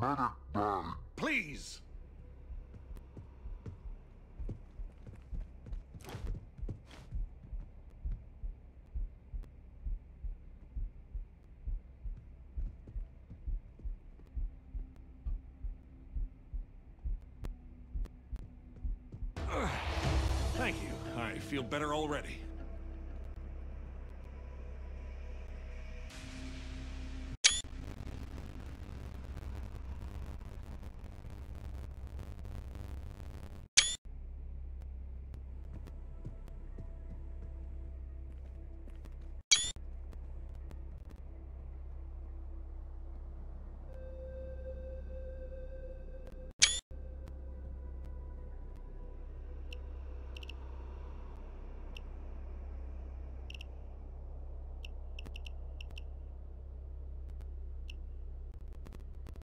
Medic died. Please! Thank you. I feel better already.